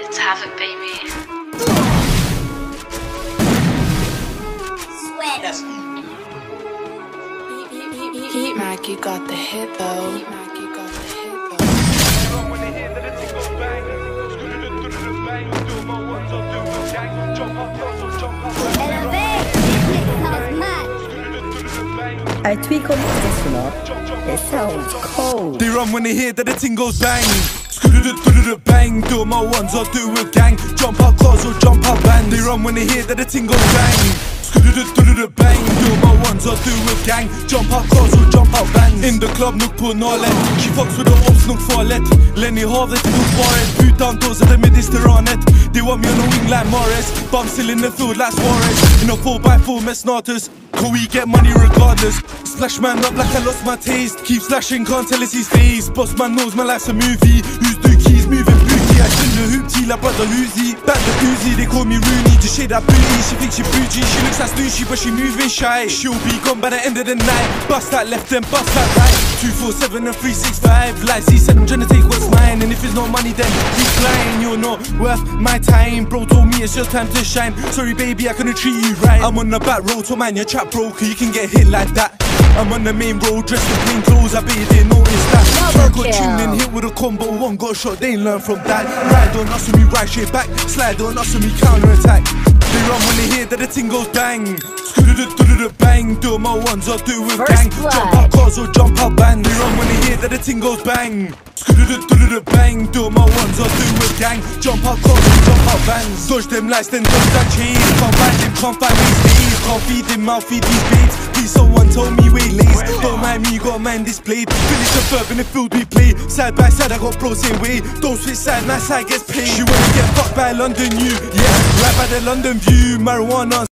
It's havoc, baby. Sweat. Yes. Heat Mac, you got the hit though. Heat Mac, you got the hit though. Elevate. This mix sounds mad. I tweak on this one. It sounds cold. They run when they hear that the ting goes bang. Bang. Do my ones or do a gang. Jump out cars or jump out bands. They run when they hear that the ting goes bang. Bang. Do my ones or do a gang. Jump out cars or jump out bands. In the club, nook på Norrland. She fucks with the ops, nook farligt. Lenny havet till dås är det mediterranet. They want me on a wing like Morris. But I'm still in the field like Suarez. In a 4x4 med snatus. Can we get money regardless? Splash man up like I lost my taste. Keep slashing, can't tell it's his face. Boss man knows my life's a movie. Who's Dookie? He's moving booty. I spin the hoop T like brother Uzi. They call me Rooney. Just shade that booty. She thinks she bougie. She looks like Snoochie, but she moving shy. She'll be gone by the end of the night. Bust that left and bust that right. 247 and 365. Like he said, I'm trying to take what's mine. And if it's not money, then he's lying. You're not worth my time. Bro told me it's just time to shine. Sorry, baby, I couldn't treat you right. I'm on the back road to man, your chat broke. You can get hit like that. I'm on the main road dressed in plain clothes. I bet you didn't notice that. Try got tuned and hit with a combo. One got shot, they ain't learn from that. Ride on us and me right straight back. Slide on us and me counter attack. They run when they hear that the ting goes bang. Bang. Do my ones or do with gang. Jump out cars or jump out bands. They run when they hear that the ting goes bang. Bang. Do my ones or do with gang. Jump out cars or jump out bands. Dodge them lights, then dodge that chain. Can't find him, can't find these Can't feed him, I'll feed these babes. Please, someone tell me wait lays. Don't mind me, got man displayed. Village of verb in the field we play. Side by side, I got bros same way. Don't switch side, my side gets paid. She wanna get fucked by London, you. Yeah, right by the London view. Marijuana.